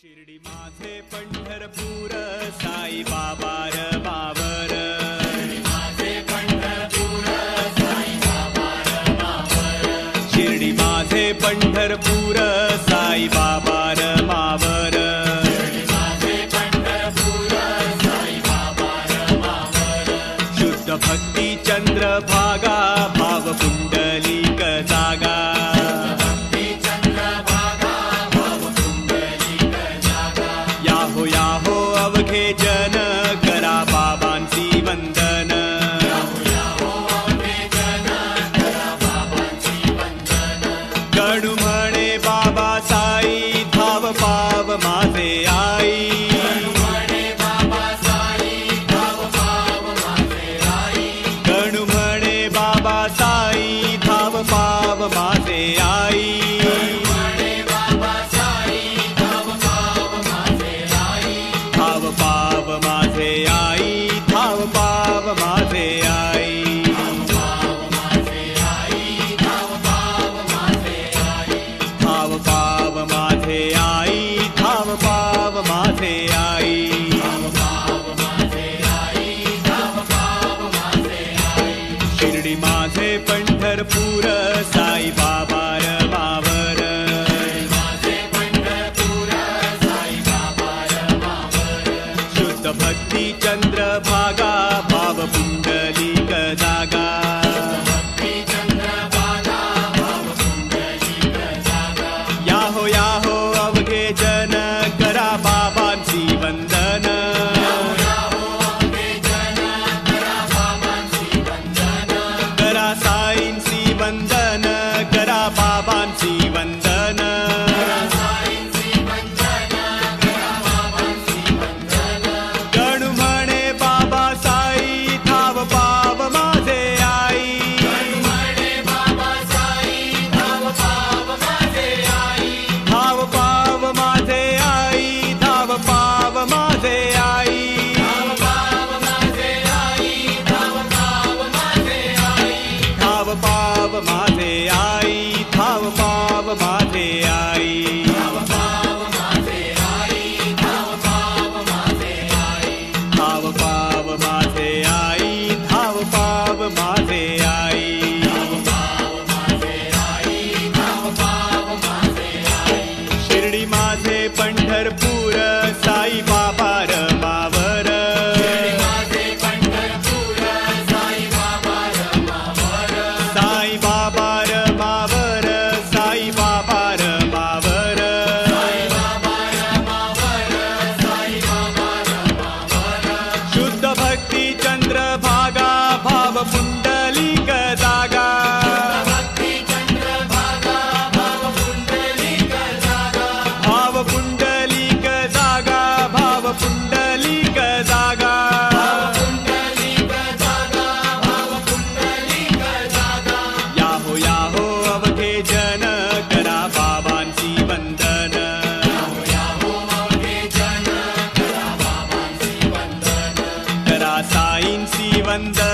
शिर्डी माथे पंडरपुर साई बाबा रमावर माझे पंडरपुर साई बाबा रमावर शिर्डी माथे पंडरपुर साई बाबा रमावर शुद्ध भक्ति चंद्र भागा भाव कुंड भक्ति चन्द्र बागा बाब पङ्गली कदा याहो याहो अवघे जन करा बाबांसि वन्दन करा साईंसि वन्दन करा बाबांसि वन्दन शिर्डी माझे पंढरपूर। வந்த